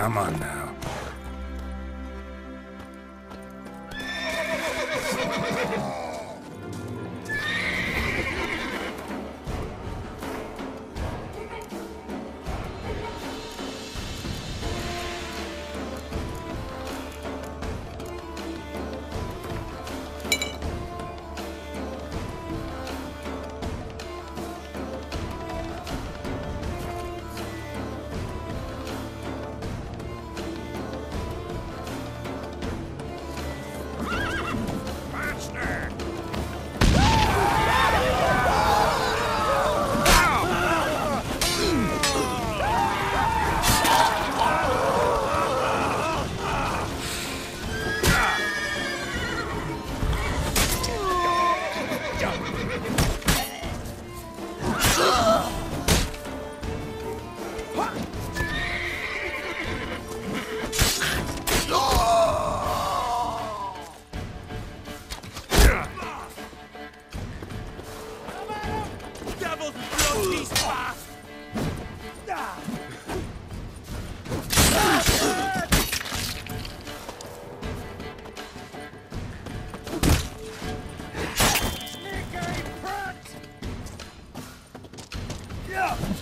Come on now. Yeah!